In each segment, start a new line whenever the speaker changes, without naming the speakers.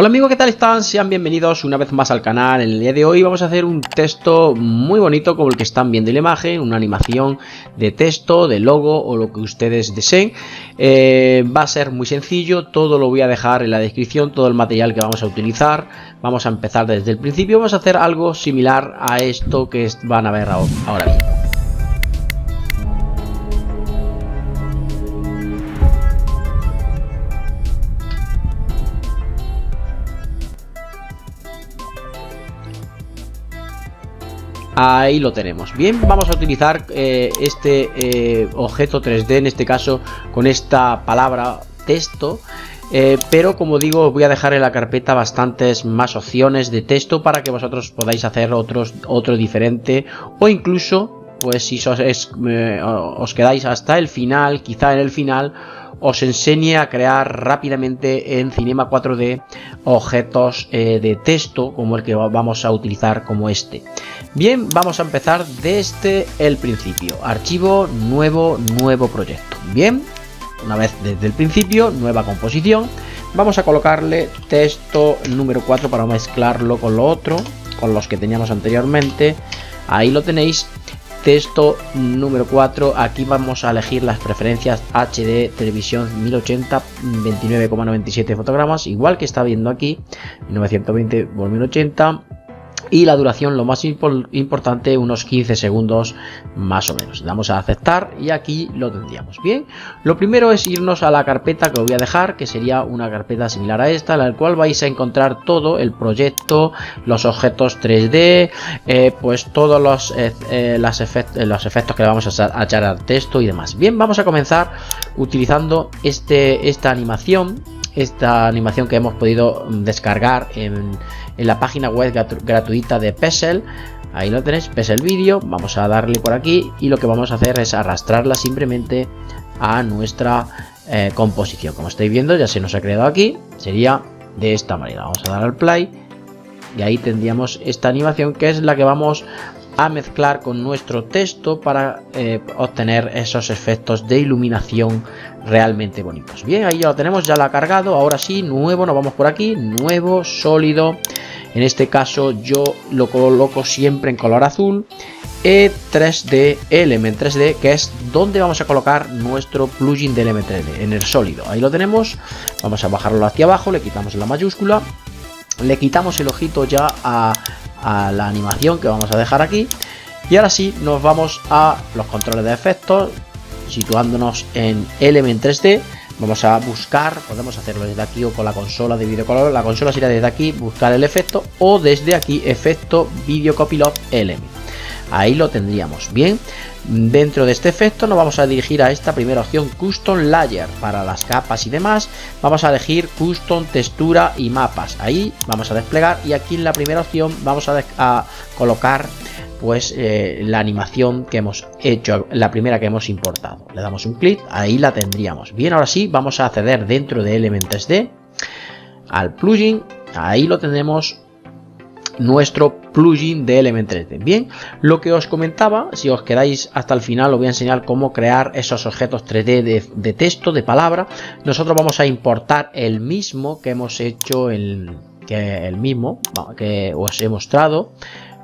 Hola amigos, ¿qué tal están? Sean bienvenidos una vez más al canal. En el día de hoy vamos a hacer un texto muy bonito como el que están viendo en la imagen, una animación de texto, de logo o lo que ustedes deseen. Eh, va a ser muy sencillo, todo lo voy a dejar en la descripción, todo el material que vamos a utilizar. Vamos a empezar desde el principio, vamos a hacer algo similar a esto que van a ver ahora mismo. Ahí lo tenemos. Bien, vamos a utilizar eh, este eh, objeto 3D, en este caso con esta palabra texto. Eh, pero como digo, voy a dejar en la carpeta bastantes más opciones de texto para que vosotros podáis hacer otros, otro diferente o incluso, pues si os quedáis hasta el final, quizá en el final os enseñe a crear rápidamente en Cinema 4D objetos de texto como el que vamos a utilizar como este. Bien, vamos a empezar desde el principio. Archivo, nuevo, nuevo proyecto. Bien, una vez desde el principio, nueva composición. Vamos a colocarle texto número 4 para mezclarlo con lo otro, con los que teníamos anteriormente. Ahí lo tenéis texto número 4 aquí vamos a elegir las preferencias HD televisión 1080 29,97 fotogramas igual que está viendo aquí 1920 por 1080 y la duración lo más importante unos 15 segundos más o menos. Damos a aceptar y aquí lo tendríamos. Bien lo primero es irnos a la carpeta que voy a dejar que sería una carpeta similar a esta en la cual vais a encontrar todo el proyecto los objetos 3d eh, pues todos los, eh, eh, los efectos que vamos a echar al texto y demás. Bien vamos a comenzar utilizando este esta animación esta animación que hemos podido descargar en, la página web gratuita de Pexel. Ahí lo tenéis, Pexel Video. Vamos a darle por aquí y lo que vamos a hacer es arrastrarla simplemente a nuestra eh, composición. Como estáis viendo, ya se nos ha creado aquí. Sería de esta manera. Vamos a dar al play y ahí tendríamos esta animación que es la que vamos a mezclar con nuestro texto para eh, obtener esos efectos de iluminación realmente bonitos. Bien, ahí ya lo tenemos, ya lo ha cargado. Ahora sí, nuevo, nos vamos por aquí, nuevo, sólido. En este caso yo lo coloco siempre en color azul. E3D, Element 3D, que es donde vamos a colocar nuestro plugin de Element 3D, en el sólido. Ahí lo tenemos, vamos a bajarlo hacia abajo, le quitamos la mayúscula, le quitamos el ojito ya a, a la animación que vamos a dejar aquí. Y ahora sí, nos vamos a los controles de efectos, situándonos en Element 3D. Vamos a buscar, podemos hacerlo desde aquí o con la consola de video color. La consola sería desde aquí, buscar el efecto o desde aquí, efecto Video Copilot Element. Ahí lo tendríamos. Bien, dentro de este efecto nos vamos a dirigir a esta primera opción Custom Layer para las capas y demás. Vamos a elegir Custom Textura y Mapas. Ahí vamos a desplegar y aquí en la primera opción vamos a, colocar pues eh, la animación que hemos hecho, la primera que hemos importado. Le damos un clic, ahí la tendríamos. Bien, ahora sí, vamos a acceder dentro de Element 3D al plugin. Ahí lo tendremos nuestro plugin de Element 3D. Bien, lo que os comentaba, si os quedáis hasta el final, os voy a enseñar cómo crear esos objetos 3D de, texto, de palabra. Nosotros vamos a importar el mismo que hemos hecho, el, que el mismo que os he mostrado.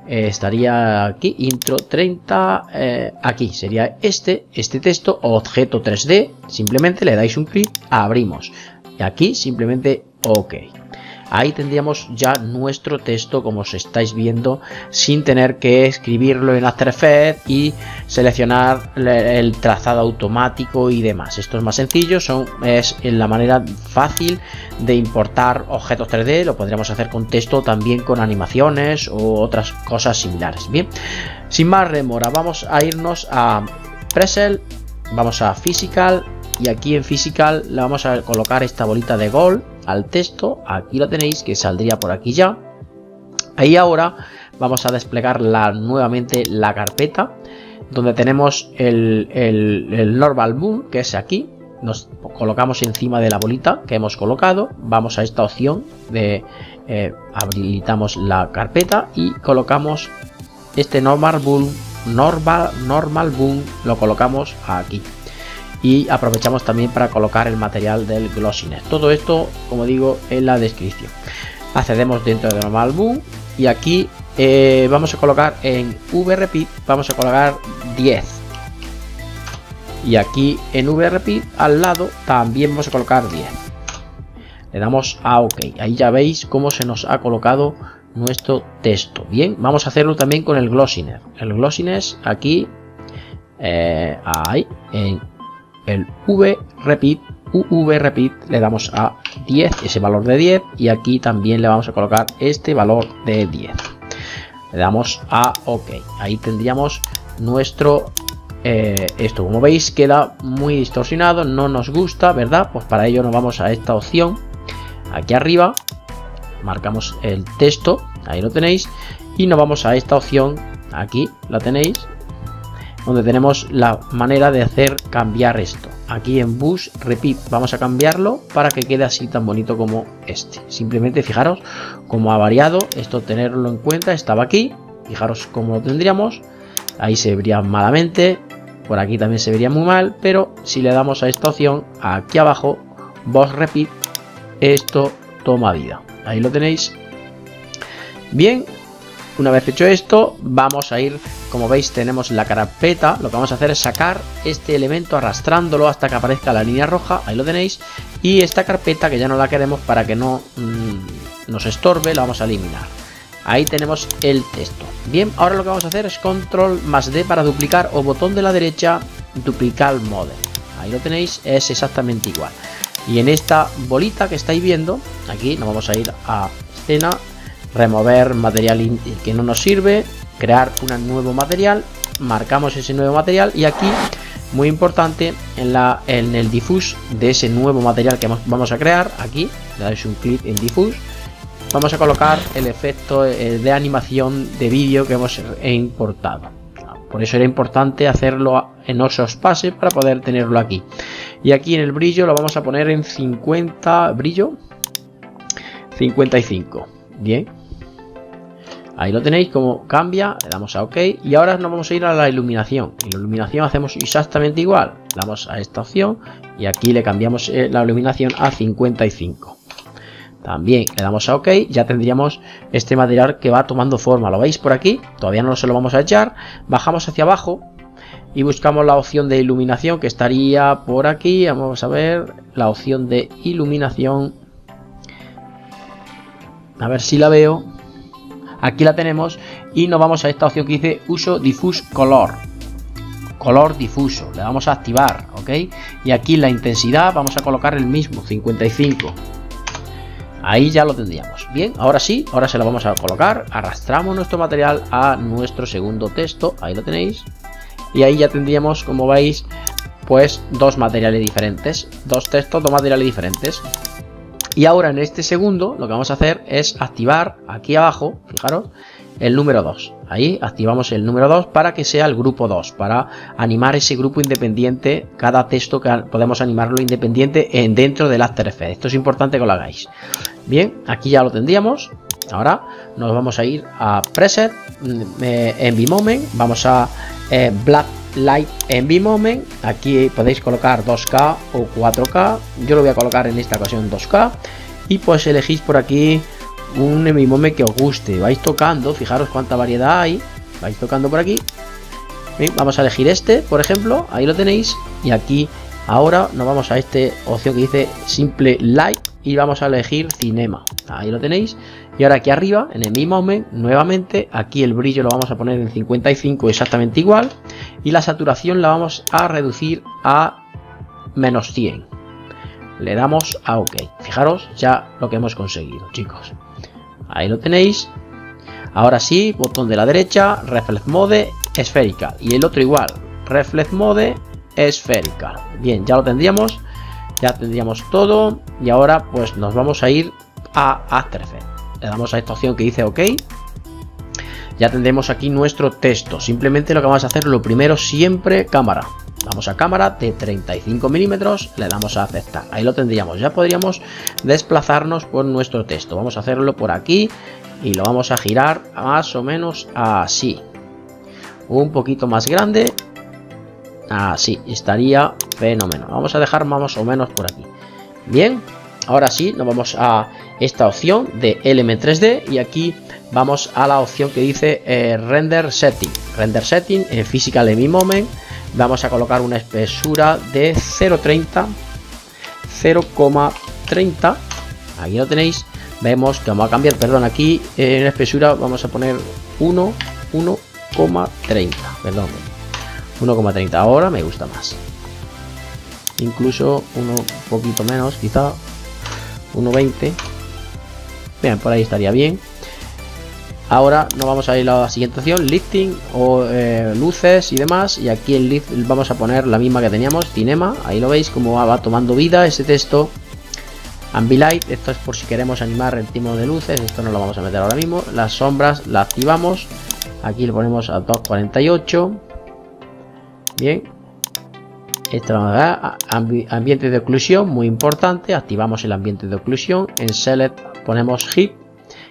Eh, estaría aquí, intro 30, eh, aquí sería este, este texto, objeto 3D, simplemente le dais un clic, abrimos, y aquí simplemente OK ahí tendríamos ya nuestro texto como os estáis viendo sin tener que escribirlo en After Effects y seleccionar el trazado automático y demás. Esto es más sencillo son, es la manera fácil de importar objetos 3D lo podríamos hacer con texto también con animaciones o otras cosas similares. Bien sin más remora vamos a irnos a Presel vamos a Physical y aquí en Physical le vamos a colocar esta bolita de gol al texto, aquí lo tenéis que saldría por aquí ya. Ahí ahora vamos a desplegar la, nuevamente la carpeta donde tenemos el, normal boom que es aquí. Nos colocamos encima de la bolita que hemos colocado. Vamos a esta opción de eh, habilitamos la carpeta y colocamos este normal boom normal normal boom lo colocamos aquí y aprovechamos también para colocar el material del glossiness. Todo esto, como digo, en la descripción. Accedemos dentro de normal boom y aquí eh, vamos a colocar en VRepeat, vamos a colocar 10. Y aquí en VRepeat al lado también vamos a colocar 10. Le damos a OK. Ahí ya veis cómo se nos ha colocado nuestro texto. Bien, vamos a hacerlo también con el glossiness. El glossiness aquí, eh, ahí, en el V repeat, UV repeat, le damos a 10, ese valor de 10, y aquí también le vamos a colocar este valor de 10. Le damos a OK. Ahí tendríamos nuestro eh, esto. Como veis queda muy distorsionado no nos gusta verdad pues para ello nos vamos a esta opción. Aquí arriba marcamos el texto ahí lo tenéis y nos vamos a esta opción. Aquí la tenéis donde tenemos la manera de hacer cambiar esto. Aquí en bus repeat vamos a cambiarlo para que quede así tan bonito como este. Simplemente fijaros cómo ha variado esto tenerlo en cuenta estaba aquí fijaros cómo lo tendríamos ahí se vería malamente por aquí también se vería muy mal pero si le damos a esta opción aquí abajo boss repeat esto toma vida. Ahí lo tenéis. Bien una vez hecho esto, vamos a ir, como veis tenemos la carpeta, lo que vamos a hacer es sacar este elemento arrastrándolo hasta que aparezca la línea roja, ahí lo tenéis, y esta carpeta que ya no la queremos para que no mm, nos estorbe, la vamos a eliminar. Ahí tenemos el texto. Bien, ahora lo que vamos a hacer es control más D para duplicar o botón de la derecha, duplicar model. Ahí lo tenéis, es exactamente igual. Y en esta bolita que estáis viendo, aquí nos vamos a ir a escena, remover material que no nos sirve, crear un nuevo material, marcamos ese nuevo material y aquí, muy importante, en, la, en el diffuse de ese nuevo material que vamos a crear, aquí, le dais un clic en diffuse, vamos a colocar el efecto eh, de animación de vídeo que hemos importado. Por eso era importante hacerlo en oso Space para poder tenerlo aquí. Y aquí en el brillo lo vamos a poner en 50, brillo, 55. Bien, Ahí lo tenéis como cambia, le damos a OK y ahora nos vamos a ir a la iluminación. En la iluminación hacemos exactamente igual. Damos a esta opción y aquí le cambiamos eh, la iluminación a 55. También le damos a OK, ya tendríamos este material que va tomando forma. ¿Lo veis por aquí? Todavía no se lo vamos a echar. Bajamos hacia abajo y buscamos la opción de iluminación que estaría por aquí. Vamos a ver la opción de iluminación. A ver si la veo aquí la tenemos y nos vamos a esta opción que dice uso diffuse color. Color difuso le vamos a activar ok y aquí la intensidad vamos a colocar el mismo 55 ahí ya lo tendríamos. Bien ahora sí ahora se lo vamos a colocar. Arrastramos nuestro material a nuestro segundo texto. Ahí lo tenéis. Y ahí ya tendríamos como veis pues dos materiales diferentes. Dos textos dos materiales diferentes y ahora en este segundo lo que vamos a hacer es activar aquí abajo, fijaros, el número 2. Ahí activamos el número 2 para que sea el grupo 2, para animar ese grupo independiente, cada texto que podemos animarlo independiente en, dentro del After Effects. Esto es importante que lo hagáis. Bien, aquí ya lo tendríamos. Ahora nos vamos a ir a Preset, mm, eh, en V-Moment, vamos a eh, Black Light en moment aquí podéis colocar 2K o 4K yo lo voy a colocar en esta ocasión 2K y pues elegís por aquí un moment que os guste. Vais tocando fijaros cuánta variedad hay. Vais tocando por aquí. Vamos a elegir este por ejemplo. Ahí lo tenéis. Y aquí ahora nos vamos a este opción que dice simple light. Y vamos a elegir cinema. Ahí lo tenéis. Y ahora aquí arriba en el moment nuevamente aquí el brillo lo vamos a poner en 55 exactamente igual y la saturación la vamos a reducir a menos 100 le damos a ok. Fijaros ya lo que hemos conseguido chicos. Ahí lo tenéis. Ahora sí botón de la derecha reflex mode esférica. Y el otro igual reflex mode esférica. Bien ya lo tendríamos ya tendríamos todo. Y ahora pues nos vamos a ir a After Effects le damos a esta opción que dice ok ya tendremos aquí nuestro texto. Simplemente lo que vamos a hacer lo primero siempre cámara. Vamos a cámara de 35 milímetros le damos a aceptar. Ahí lo tendríamos. Ya podríamos desplazarnos por nuestro texto. Vamos a hacerlo por aquí y lo vamos a girar más o menos así. Un poquito más grande Así, estaría fenómeno. Vamos a dejar más o menos por aquí. Bien, ahora sí, nos vamos a esta opción de Element 3D y aquí vamos a la opción que dice eh, Render Setting. Render Setting en Physical Element Moment. Vamos a colocar una espesura de 0.30 0,30 aquí lo tenéis. Vemos que vamos a cambiar perdón aquí en espesura vamos a poner 1 1,30 perdón. 1,30 ahora me gusta más. Incluso uno poquito menos quizá 1,20 bien por ahí estaría bien ahora nos vamos a ir a la siguiente opción lifting o eh, luces y demás. Y aquí en lift vamos a poner la misma que teníamos cinema. Ahí lo veis como va, tomando vida ese texto. Ambilight, esto es por si queremos animar el timo de luces, esto no lo vamos a meter ahora mismo. Las sombras las activamos, aquí le ponemos a 248. Bien, esto a ambiente de oclusión, muy importante, activamos el ambiente de oclusión, en Select ponemos Hip,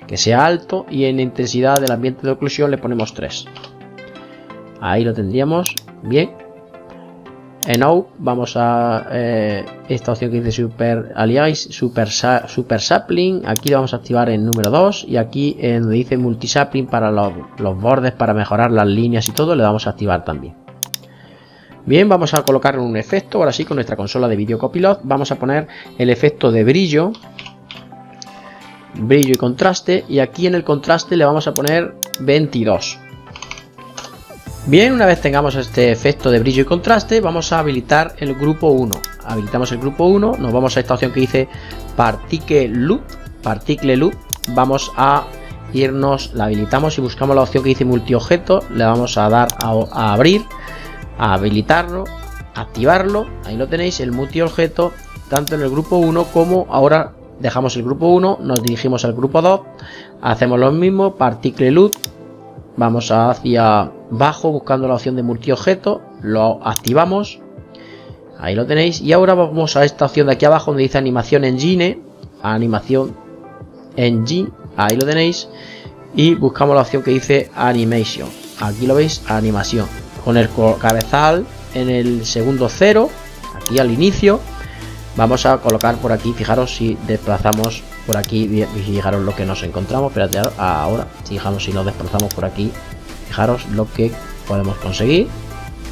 que sea alto, y en intensidad del ambiente de oclusión le ponemos 3. Ahí lo tendríamos, bien. En Out vamos a eh, esta opción que dice Super Alias, Super, Super Sapling, aquí lo vamos a activar en número 2 y aquí en donde dice Multisapling para los, los bordes, para mejorar las líneas y todo, le vamos a activar también. Bien, vamos a colocar un efecto, ahora sí con nuestra consola de vídeo copilot, vamos a poner el efecto de brillo, brillo y contraste, y aquí en el contraste le vamos a poner 22. Bien, una vez tengamos este efecto de brillo y contraste, vamos a habilitar el grupo 1. Habilitamos el grupo 1, nos vamos a esta opción que dice Particle Loop, Particle Loop, vamos a irnos, la habilitamos y buscamos la opción que dice multiobjeto, le vamos a dar a abrir, a habilitarlo, activarlo, ahí lo tenéis, el multiobjeto, tanto en el grupo 1 como ahora dejamos el grupo 1, nos dirigimos al grupo 2, hacemos lo mismo, particle loop, vamos hacia abajo buscando la opción de multiobjeto, lo activamos, ahí lo tenéis, y ahora vamos a esta opción de aquí abajo donde dice animación engine, animación engine, ahí lo tenéis, y buscamos la opción que dice animation, aquí lo veis, animación, con el cabezal en el segundo cero, aquí al inicio. Vamos a colocar por aquí, fijaros si desplazamos por aquí, fijaros lo que nos encontramos. Espérate, ahora, fijaros si nos desplazamos por aquí, fijaros lo que podemos conseguir.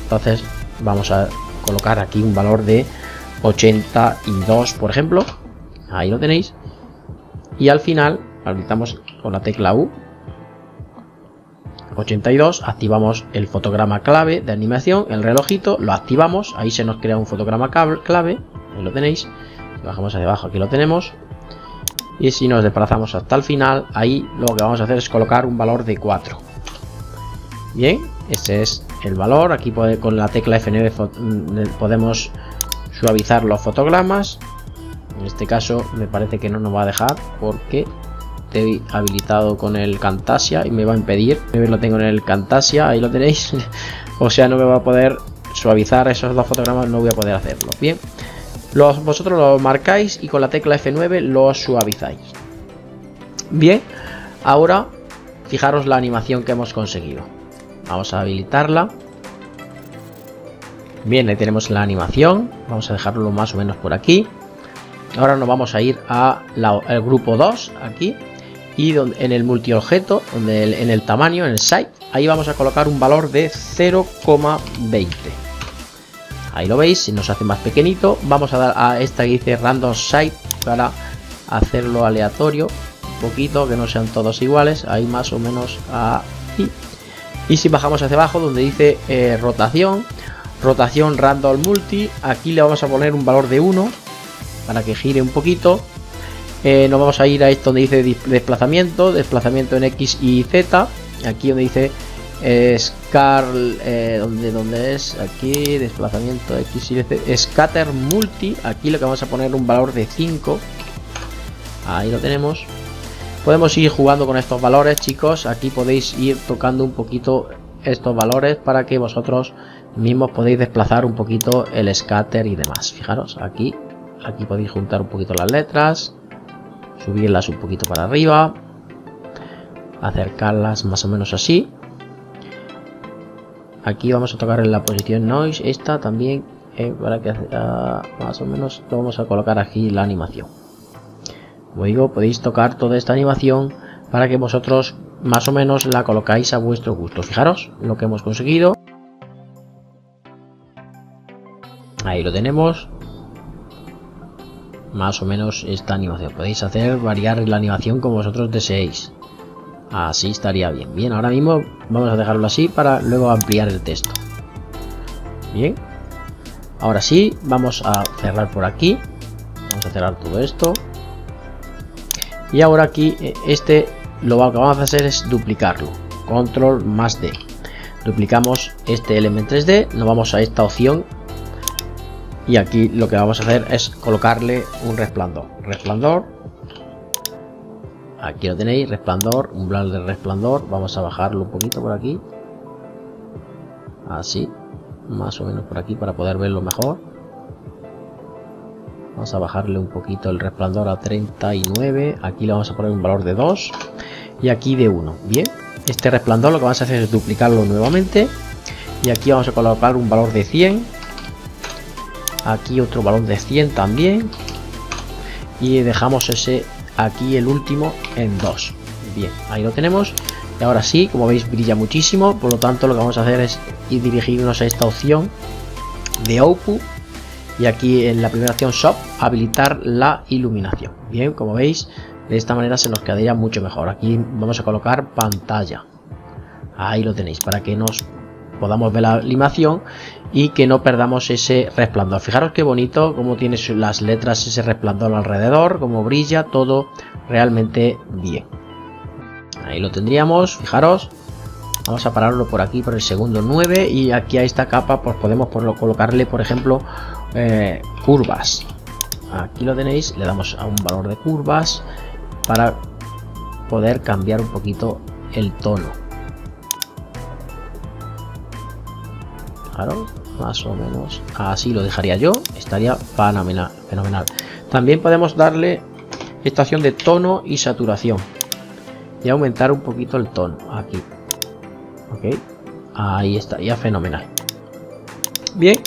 Entonces, vamos a colocar aquí un valor de 82, por ejemplo. Ahí lo tenéis. Y al final, habilitamos con la tecla U 82 activamos el fotograma clave de animación, el relojito, lo activamos, ahí se nos crea un fotograma clave, ahí lo tenéis, bajamos hacia abajo, aquí lo tenemos, y si nos desplazamos hasta el final, ahí lo que vamos a hacer es colocar un valor de 4. Bien, este es el valor, aquí con la tecla F9 mm, podemos suavizar los fotogramas, en este caso me parece que no nos va a dejar porque habilitado con el Camtasia y me va a impedir. Lo tengo en el Camtasia, ahí lo tenéis. o sea, no me va a poder suavizar esos dos fotogramas, no voy a poder hacerlo. Bien, vosotros lo marcáis y con la tecla F9 lo suavizáis. Bien, ahora fijaros la animación que hemos conseguido. Vamos a habilitarla. Bien, ahí tenemos la animación. Vamos a dejarlo más o menos por aquí. Ahora nos vamos a ir a el grupo 2, aquí y en el multiobjeto, en el tamaño, en el site, ahí vamos a colocar un valor de 0,20. Ahí lo veis, nos hace más pequeñito, vamos a dar a esta que dice random site para hacerlo aleatorio, un poquito, que no sean todos iguales, ahí más o menos aquí. Y si bajamos hacia abajo, donde dice eh, rotación, rotación random multi, aquí le vamos a poner un valor de 1 para que gire un poquito eh, nos vamos a ir a esto donde dice desplazamiento, desplazamiento en X y Z. Aquí donde dice eh, Scar, eh, donde es aquí desplazamiento X y. Scatter multi. Aquí lo que vamos a poner un valor de 5. Ahí lo tenemos. Podemos ir jugando con estos valores, chicos. Aquí podéis ir tocando un poquito estos valores para que vosotros mismos podéis desplazar un poquito el scatter y demás. Fijaros, aquí, aquí podéis juntar un poquito las letras subirlas un poquito para arriba, acercarlas más o menos así. Aquí vamos a tocar en la posición noise esta también eh, para que ah, más o menos lo vamos a colocar aquí la animación. Como digo podéis tocar toda esta animación para que vosotros más o menos la colocáis a vuestro gusto. Fijaros lo que hemos conseguido. Ahí lo tenemos. Más o menos esta animación. Podéis hacer variar la animación como vosotros deseéis así estaría bien. Bien ahora mismo vamos a dejarlo así para luego ampliar el texto. Bien. Ahora sí vamos a cerrar por aquí. Vamos a cerrar todo esto. Y ahora aquí eh, este lo que vamos a hacer es duplicarlo. Control más d. Duplicamos este element 3d nos vamos a esta opción. Y aquí lo que vamos a hacer es colocarle un resplandor. Resplandor aquí lo tenéis resplandor umbral de resplandor. Vamos a bajarlo un poquito por aquí. Así más o menos por aquí para poder verlo mejor. Vamos a bajarle un poquito el resplandor a 39 aquí le vamos a poner un valor de 2 y aquí de 1 bien este resplandor lo que vamos a hacer es duplicarlo nuevamente. Y aquí vamos a colocar un valor de 100 aquí otro valor de 100 también. Y dejamos ese aquí el último en 2 bien ahí lo tenemos. Y ahora sí como veis brilla muchísimo. Por lo tanto lo que vamos a hacer es ir dirigirnos a esta opción de output y aquí en la primera opción shop habilitar la iluminación. Bien como veis de esta manera se nos quedaría mucho mejor. Aquí vamos a colocar pantalla. Ahí lo tenéis para que nos podamos ver la animación y que no perdamos ese resplandor. Fijaros qué bonito como tiene las letras ese resplandor alrededor como brilla todo realmente bien. Ahí lo tendríamos fijaros. Vamos a pararlo por aquí por el segundo 9 y aquí a esta capa pues podemos colocarle por ejemplo eh, curvas. Aquí lo tenéis le damos a un valor de curvas para poder cambiar un poquito el tono. Claro más o menos. Así lo dejaría yo estaría fenomenal. También podemos darle esta opción de tono y saturación. Y aumentar un poquito el tono aquí. Ok ahí estaría fenomenal. Bien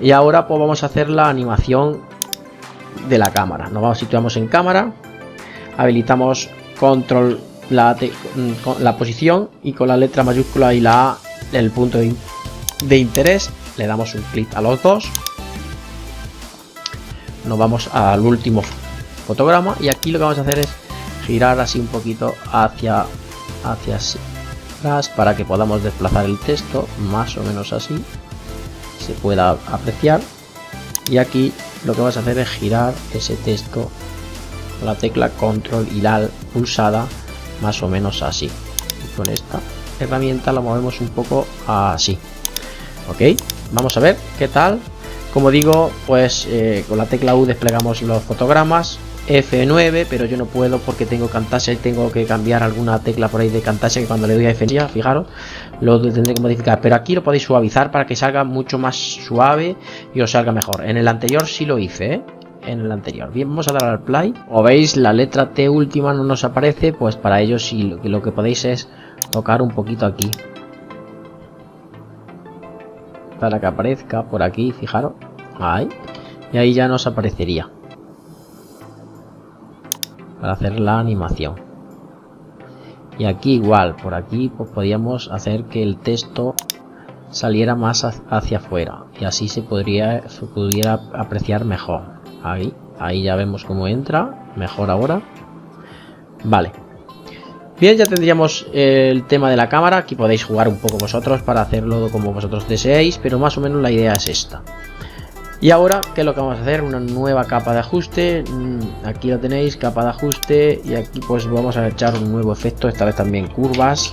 y ahora pues vamos a hacer la animación de la cámara. Nos vamos, situamos en cámara, habilitamos control la, mm, la posición y con la letra mayúscula y la A el punto de interés le damos un clic a los dos. Nos vamos al último fotograma y aquí lo que vamos a hacer es girar así un poquito hacia hacia atrás para que podamos desplazar el texto más o menos así. Se pueda apreciar. Y aquí lo que vas a hacer es girar ese texto con la tecla control y la pulsada más o menos así. Y con esta herramienta lo movemos un poco así. Ok vamos a ver qué tal. Como digo pues eh, con la tecla U desplegamos los fotogramas F9 pero yo no puedo porque tengo Camtasia y tengo que cambiar alguna tecla por ahí de Camtasia que cuando le doy a F9 fijaros lo tendré que modificar. Pero aquí lo podéis suavizar para que salga mucho más suave y os salga mejor. En el anterior sí lo hice ¿eh? en el anterior. Bien vamos a dar al play. O veis la letra T última no nos aparece pues para ello sí lo que podéis es tocar un poquito aquí para que aparezca por aquí fijaros. Ahí. Y ahí ya nos aparecería. Para hacer la animación. Y aquí igual por aquí pues podríamos hacer que el texto saliera más hacia afuera. Y así se podría se pudiera apreciar mejor. Ahí ahí ya vemos cómo entra. Mejor ahora. Vale bien ya tendríamos el tema de la cámara aquí podéis jugar un poco vosotros para hacerlo como vosotros deseéis pero más o menos la idea es esta y ahora, ¿qué es lo que vamos a hacer? Una nueva capa de ajuste. Mm, aquí lo tenéis, capa de ajuste. Y aquí pues vamos a echar un nuevo efecto, esta vez también curvas.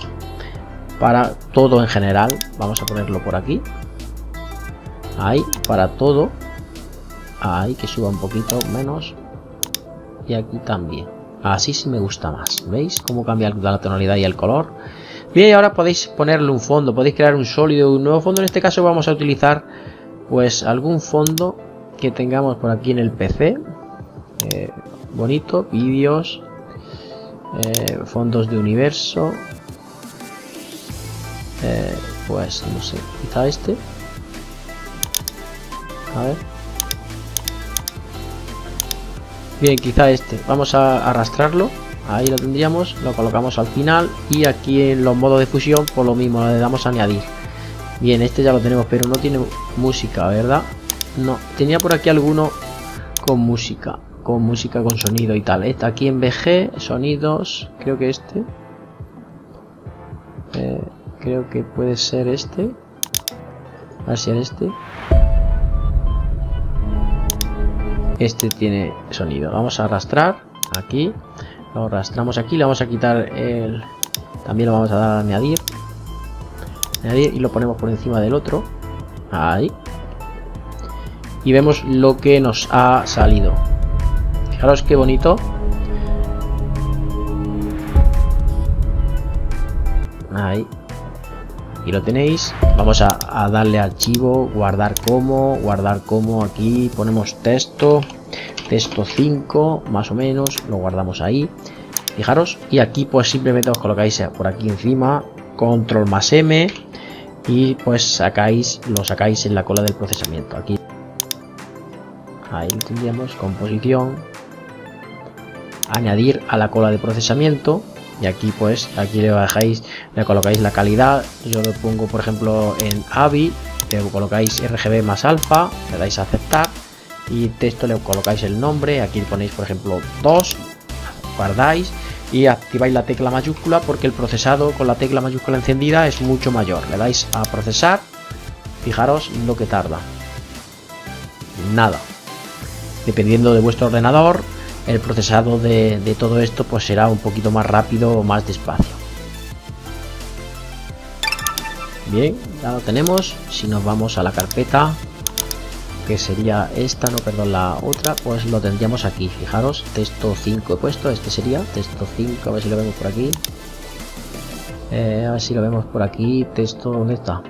Para todo en general. Vamos a ponerlo por aquí. Ahí, para todo. Ahí, que suba un poquito menos. Y aquí también. Así sí me gusta más. ¿Veis cómo cambia la tonalidad y el color? Bien, y ahora podéis ponerle un fondo. Podéis crear un sólido, un nuevo fondo. En este caso vamos a utilizar pues algún fondo que tengamos por aquí en el PC eh, bonito, vídeos eh, fondos de universo eh, pues no sé, quizá este. A ver. Bien, quizá este. Vamos a arrastrarlo. Ahí lo tendríamos, lo colocamos al final y aquí en los modos de fusión por lo mismo, le damos a añadir. Bien, este ya lo tenemos, pero no tiene música, ¿verdad? No, tenía por aquí alguno con música, con música con sonido y tal. Está aquí en VG, sonidos, creo que este. Eh, creo que puede ser este. A ver si es este. Este tiene sonido. Vamos a arrastrar aquí. Lo arrastramos aquí. Le vamos a quitar el... También lo vamos a dar a añadir. Añadir y lo ponemos por encima del otro. Ahí. Y vemos lo que nos ha salido. Fijaros qué bonito. Ahí. Lo tenéis. Vamos a, darle archivo, guardar como, guardar como aquí. Ponemos texto, texto 5, más o menos. Lo guardamos ahí. Fijaros. Y aquí pues simplemente os colocáis por aquí encima. Control más M. Y pues sacáis, lo sacáis en la cola del procesamiento. Aquí. Ahí tendríamos. Composición. Añadir a la cola de procesamiento y aquí pues aquí le bajáis le colocáis la calidad. Yo lo pongo por ejemplo en AVI le colocáis RGB más alfa le dais a aceptar y texto le colocáis el nombre. Aquí ponéis por ejemplo 2 guardáis y activáis la tecla mayúscula porque el procesado con la tecla mayúscula encendida es mucho mayor. Le dais a procesar fijaros lo que tarda. Nada. Dependiendo de vuestro ordenador el procesado de, todo esto pues será un poquito más rápido o más despacio. Bien, ya lo tenemos. Si nos vamos a la carpeta, que sería esta, no perdón, la otra, pues lo tendríamos aquí. Fijaros, texto 5 he puesto, este sería texto 5, a ver si lo vemos por aquí. Eh, a ver si lo vemos por aquí, texto, ¿dónde está?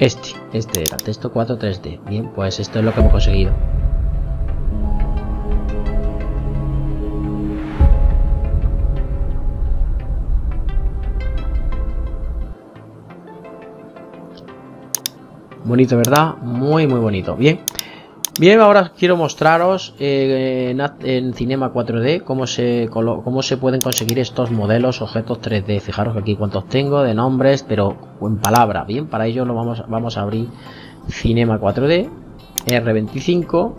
Este, este era, texto 4 3D. Bien, pues esto es lo que hemos conseguido. Bonito, ¿verdad? Muy, muy bonito. Bien. Bien, ahora quiero mostraros eh, en, Cinema 4D cómo se, cómo se pueden conseguir estos modelos, objetos 3D. Fijaros aquí cuántos tengo de nombres, pero en palabra. Bien, para ello lo vamos, vamos a abrir Cinema 4D, R25.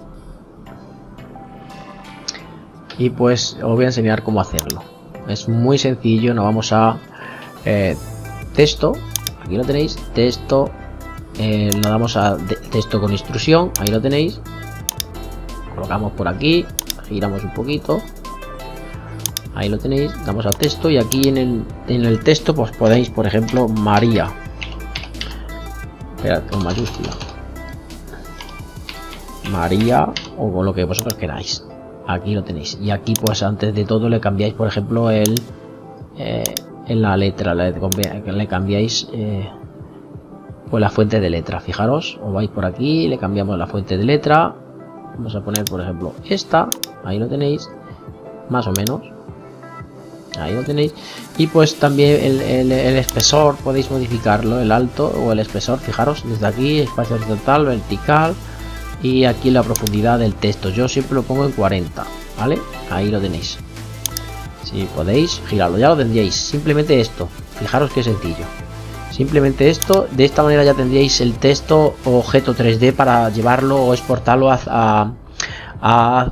Y pues os voy a enseñar cómo hacerlo. Es muy sencillo, no vamos a... Eh, texto, aquí lo tenéis, texto eh, lo damos a texto con instrucción ahí lo tenéis. Colocamos por aquí giramos un poquito. Ahí lo tenéis damos a texto y aquí en el, en el texto pues podéis por ejemplo María. Esperad, con mayúscula. María o con lo que vosotros queráis. Aquí lo tenéis. Y aquí pues antes de todo le cambiáis por ejemplo el eh, en la letra le, le cambiáis eh, pues la fuente de letra. Fijaros, os vais por aquí, le cambiamos la fuente de letra. Vamos a poner, por ejemplo, esta. Ahí lo tenéis, más o menos. Ahí lo tenéis. Y pues también el, espesor podéis modificarlo, el alto o el espesor. Fijaros, desde aquí, espacio horizontal, vertical. Y aquí la profundidad del texto. Yo siempre lo pongo en 40, ¿vale? Ahí lo tenéis. Si podéis girarlo, ya lo tendríais. Simplemente esto. Fijaros qué sencillo. Simplemente esto, de esta manera ya tendríais el texto objeto 3D para llevarlo o exportarlo a,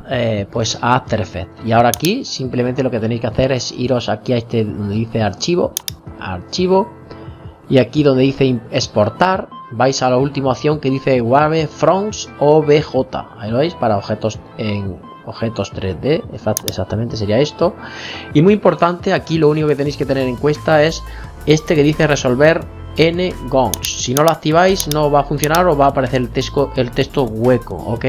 eh, pues a After. Y ahora aquí simplemente lo que tenéis que hacer es iros aquí a este donde dice archivo, archivo, y aquí donde dice exportar, vais a la última opción que dice Wave Fronts OBJ. Ahí lo veis para objetos en objetos 3D, exactamente sería esto. Y muy importante, aquí lo único que tenéis que tener en cuenta es este que dice resolver n gongs. Si no lo activáis no va a funcionar o va a aparecer el texto, el texto hueco, ¿ok?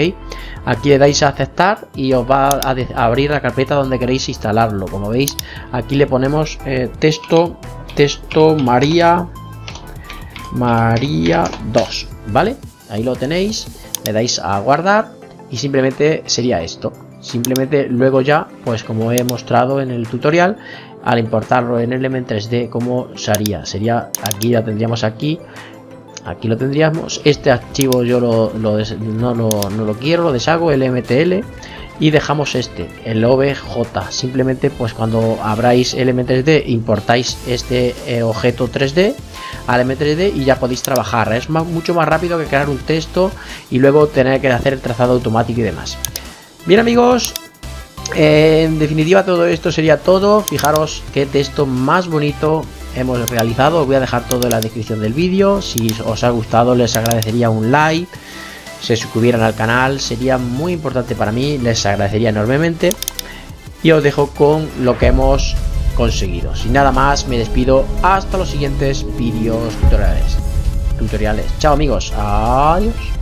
Aquí le dais a aceptar y os va a, abrir la carpeta donde queréis instalarlo. Como veis, aquí le ponemos eh, texto, texto María, María 2, ¿vale? Ahí lo tenéis, le dais a guardar y simplemente sería esto. Simplemente luego ya, pues como he mostrado en el tutorial, al importarlo en Element 3D cómo sería sería aquí ya tendríamos aquí aquí lo tendríamos. Este archivo yo lo, no, lo, quiero lo deshago el mtl y dejamos este el obj simplemente pues cuando abráis element 3d importáis este eh, objeto 3d al m3d y ya podéis trabajar. Es mucho más rápido que crear un texto y luego tener que hacer el trazado automático y demás. Bien amigos en definitiva todo esto sería todo. Fijaros qué texto más bonito hemos realizado. Os voy a dejar todo en la descripción del vídeo. Si os ha gustado les agradecería un like. Se suscribieran al canal sería muy importante para mí les agradecería enormemente. Y os dejo con lo que hemos conseguido. Sin nada más me despido. Hasta los siguientes vídeos tutoriales. Tutoriales. Chao amigos. Adiós